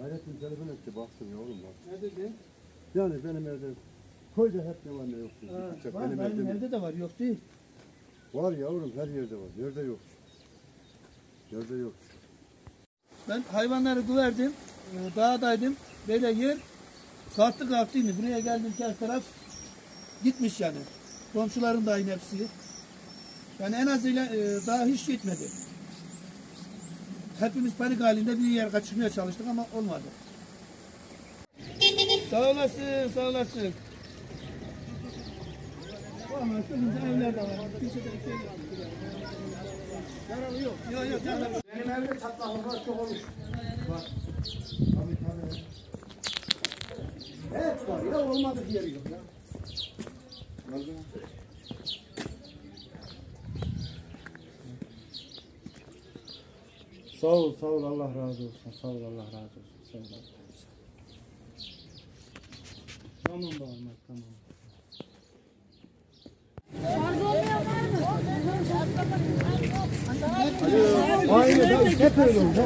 Hayrettin telefon etti baktım ya oğlum bak. Ne dedi? Yani benim evde köyde hep ne var ne yok. dedi. Ha, var, benim evde, evde de var yok değil. var yavrum her yerde var. Nerede yok? Nerede yok? Ben hayvanları güverdim. e, Dağdaydım. Böyle yer kalktı kalktı indi. Buraya geldim her taraf gitmiş yani. Komşularım da aynı hepsi. Yani en azıyla e, daha hiç gitmedi. Hepimiz panik halinde bir yer kaçırmaya çalıştık ama olmadı. Sağ olasın, sağ olasın. Ama sıkıntı evlerde var. Kimse de şey yok. Yaralı yok. Yok yok yaralı. Benim evde çatlaklar çok olmuş. Var. Tabii tabii. Hep var ya olmadık yeri yok Sağ ol, sağ ol. Allah razı olsun. Sağ ol, Allah razı olsun. Sağ ol. Tamam da Ahmet, tamam. Aynı da hep öyle oldu.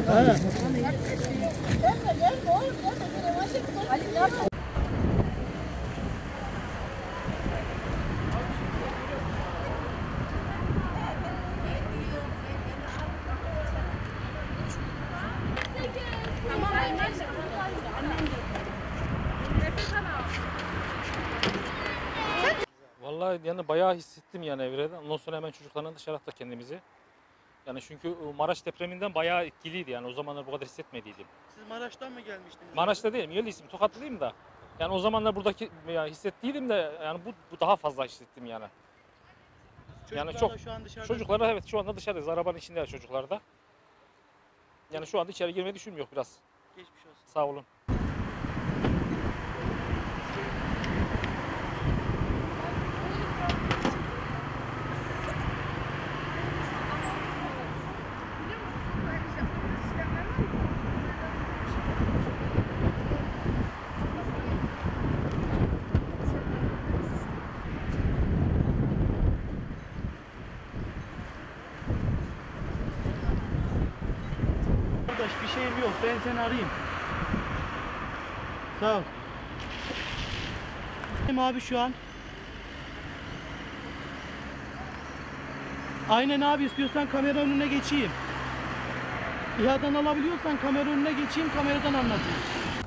Vallahi yani bayağı hissettim yani evrede. Ondan sonra hemen çocuklarla dışarı attık kendimizi. Yani çünkü o Maraş depreminden bayağı etkiliydi yani o zamanlar bu kadar hissetmediydim. Siz Maraş'tan mı gelmiştiniz? Maraş'ta değilim, Yeliyim, Tokatlıyım da. Yani o zamanlar buradaki yani hissettiydim de yani bu, bu daha fazla hissettim yani. yani Çocuklarla çok- şu an dışarıda. Çocuklar evet şu anda dışarıdayız. Arabanın içindeler çocuklar da. Yani şu anda içeri girmeyi düşünmüyor biraz. Geçmiş olsun. Sağ olun. Arkadaş bir şeyim yok. Ben seni arayayım. Sağ ol. Benim abi şu an. Aynen abi istiyorsan kamera önüne geçeyim. İHA'dan alabiliyorsan kamera önüne geçeyim kameradan anlatayım.